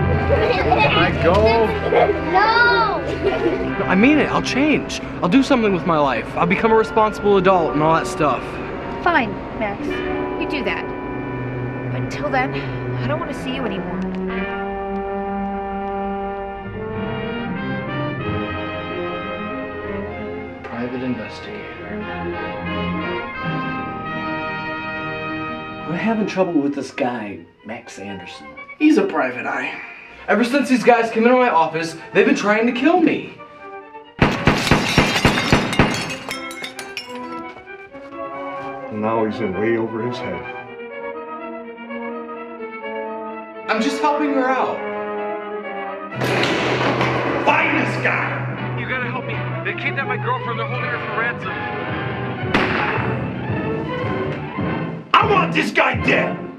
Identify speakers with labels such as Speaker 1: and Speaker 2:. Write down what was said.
Speaker 1: Can I go?
Speaker 2: No!
Speaker 3: I mean it. I'll change. I'll do something with my life. I'll become a responsible adult and all that stuff.
Speaker 4: Fine, Max. You do that. But until then, I don't want to see you anymore.
Speaker 3: Private investigator. We're having trouble with this guy, Max Anderson.
Speaker 1: He's a private eye.
Speaker 3: Ever since these guys came into my office, they've been trying to kill me.
Speaker 5: Now he's in way over his head.
Speaker 3: I'm just helping her out.
Speaker 1: Find this guy!
Speaker 3: You gotta help me. They kidnapped my girlfriend. They're holding her for ransom.
Speaker 1: I want this guy dead!